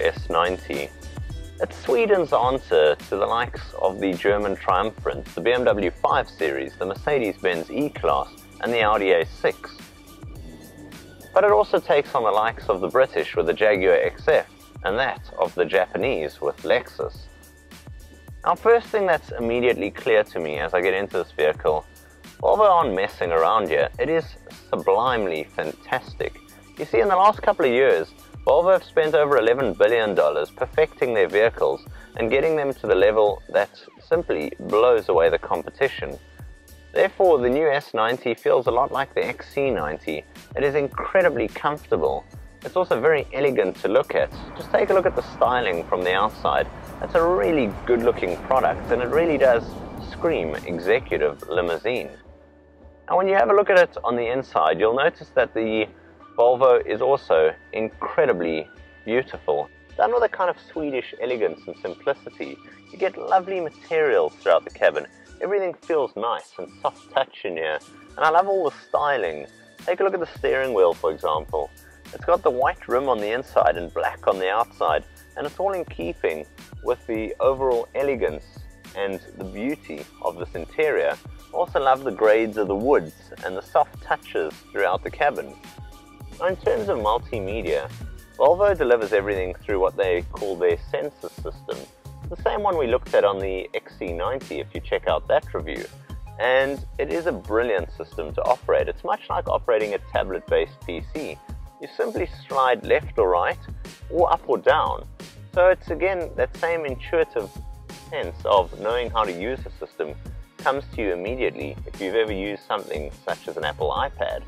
S90. It's Sweden's answer to the likes of the German Triumphant, the BMW 5 Series, the Mercedes-Benz E-Class, and the Audi A6. But it also takes on the likes of the British with the Jaguar XF, and that of the Japanese with Lexus. Now first thing that's immediately clear to me as I get into this vehicle, Volvo aren't messing around here, it is sublimely fantastic. You see in the last couple of years, Volvo have spent over $11 billion perfecting their vehicles and getting them to the level that simply blows away the competition. Therefore, the new S90 feels a lot like the XC90. It is incredibly comfortable. It's also very elegant to look at. Just take a look at the styling from the outside. It's a really good looking product and it really does scream executive limousine. Now when you have a look at it on the inside, you'll notice that the Volvo is also incredibly beautiful. Done with a kind of Swedish elegance and simplicity. You get lovely materials throughout the cabin. Everything feels nice and soft touch in here. And I love all the styling. Take a look at the steering wheel, for example. It's got the white rim on the inside and black on the outside and it's all in keeping with the overall elegance and the beauty of this interior. Also love the grades of the woods and the soft touches throughout the cabin. Now in terms of multimedia, Volvo delivers everything through what they call their Sensus system. The same one we looked at on the XC90 if you check out that review. And it is a brilliant system to operate. It's much like operating a tablet-based PC. You simply slide left or right, or up or down, so it's again that same intuitive sense of knowing how to use a system comes to you immediately if you've ever used something such as an Apple iPad.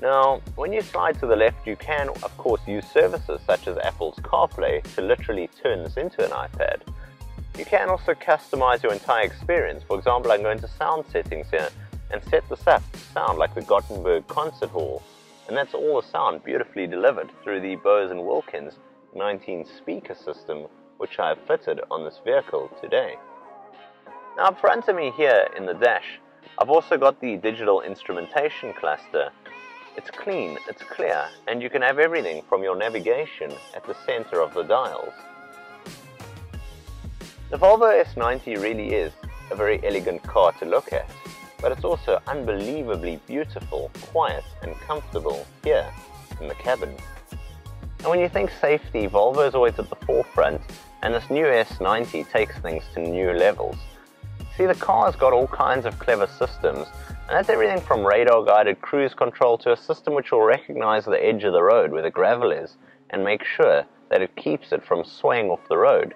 Now, when you slide to the left, you can, of course, use services such as Apple's CarPlay to literally turn this into an iPad. You can also customize your entire experience. For example, I can go into sound settings here and set this up to sound like the Gothenburg Concert Hall. And that's all the sound beautifully delivered through the Bowers & Wilkins 19 speaker system which I have fitted on this vehicle today. Now up front of me here in the dash, I've also got the digital instrumentation cluster. It's clean, it's clear, and you can have everything from your navigation at the center of the dials. The Volvo S90 really is a very elegant car to look at, but it's also unbelievably beautiful, quiet and comfortable here in the cabin. And when you think safety, Volvo is always at the forefront, and this new S90 takes things to new levels. See, the car's got all kinds of clever systems, and that's everything from radar-guided cruise control to a system which will recognize the edge of the road where the gravel is, and make sure that it keeps it from swaying off the road.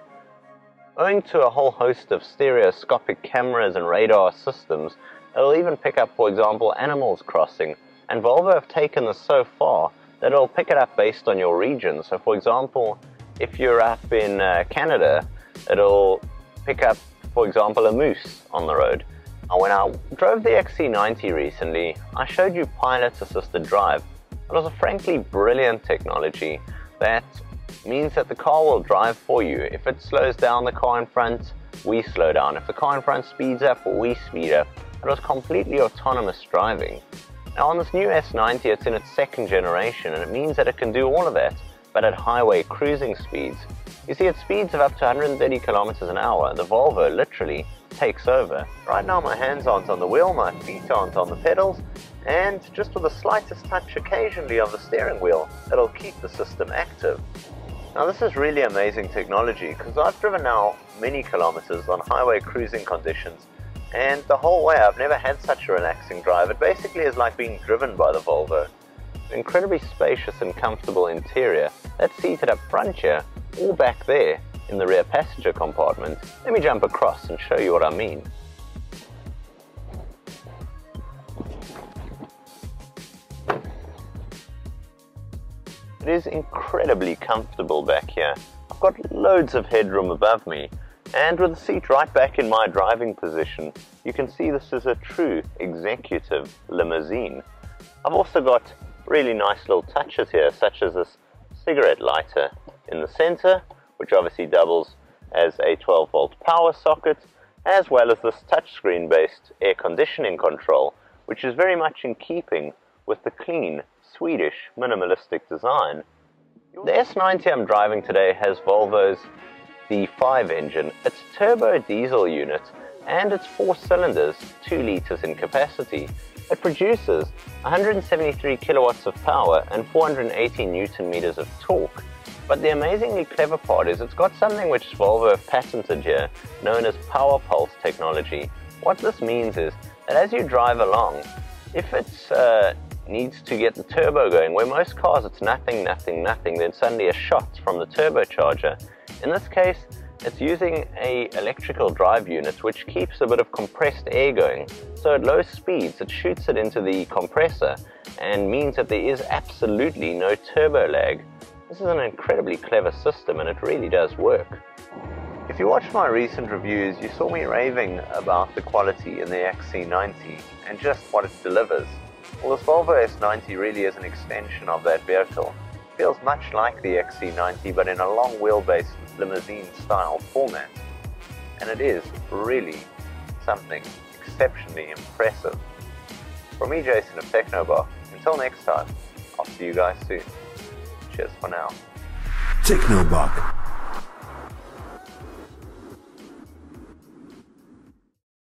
Owing to a whole host of stereoscopic cameras and radar systems, it'll even pick up, for example, animals crossing, and Volvo have taken this so far that it'll pick it up based on your region. So for example, if you're up in uh, Canada, it'll pick up, for example, a moose on the road. And when I drove the XC90 recently, I showed you pilot assisted drive. It was a frankly brilliant technology that means that the car will drive for you. If it slows down the car in front, we slow down. If the car in front speeds up, we speed up. It was completely autonomous driving. Now on this new S90 it's in its second generation and it means that it can do all of that but at highway cruising speeds. You see at speeds of up to 130 kilometers an hour the Volvo literally takes over. Right now my hands aren't on the wheel, my feet aren't on the pedals and just with the slightest touch occasionally of the steering wheel it'll keep the system active. Now this is really amazing technology because I've driven now many kilometers on highway cruising conditions and the whole way I've never had such a relaxing drive. It basically is like being driven by the Volvo. Incredibly spacious and comfortable interior that's seated up front here or back there in the rear passenger compartment. Let me jump across and show you what I mean. It is incredibly comfortable back here. I've got loads of headroom above me and with the seat right back in my driving position, you can see this is a true executive limousine. I've also got really nice little touches here, such as this cigarette lighter in the center, which obviously doubles as a 12 volt power socket, as well as this touchscreen based air conditioning control, which is very much in keeping with the clean, Swedish, minimalistic design. The S90 I'm driving today has Volvo's D5 engine, its turbo diesel unit, and its four cylinders, 2 litres in capacity. It produces 173 kilowatts of power and 480 newton meters of torque. But the amazingly clever part is it's got something which Volvo have patented here, known as power pulse technology. What this means is that as you drive along, if it uh, needs to get the turbo going, where most cars it's nothing, nothing, nothing, then suddenly a shot from the turbocharger. In this case, it's using a electrical drive unit which keeps a bit of compressed air going. So at low speeds, it shoots it into the compressor and means that there is absolutely no turbo lag. This is an incredibly clever system and it really does work. If you watched my recent reviews, you saw me raving about the quality in the XC90 and just what it delivers. Well, this Volvo S90 really is an extension of that vehicle. It feels much like the XC90 but in a long wheelbase limousine style format. And it is really something exceptionally impressive. From me, Jason of TechnoBok, until next time, I'll see you guys soon. Cheers for now. TechnoBok.